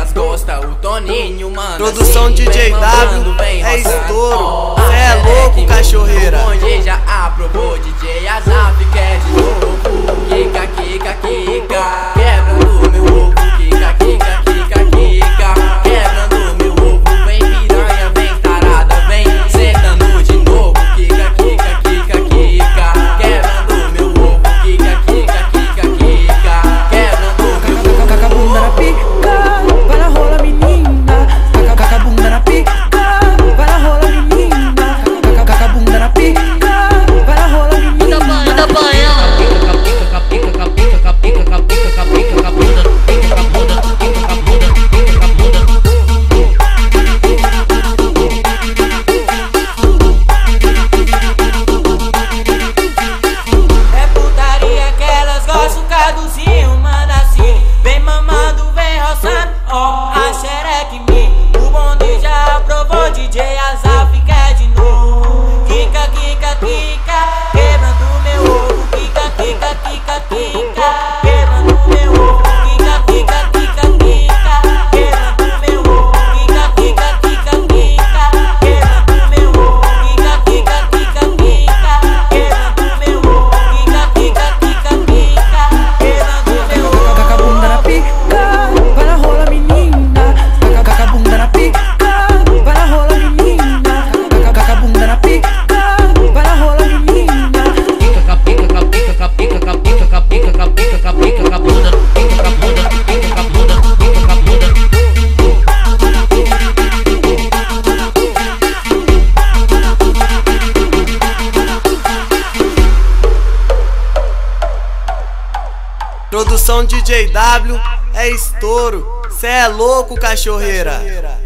elas gostam. O Toninho, mano. Produção assim, DJ W. É estouro. Ah, Cê é louco, cachorreira. Produção DJW é estouro, cê é louco, cachorreira.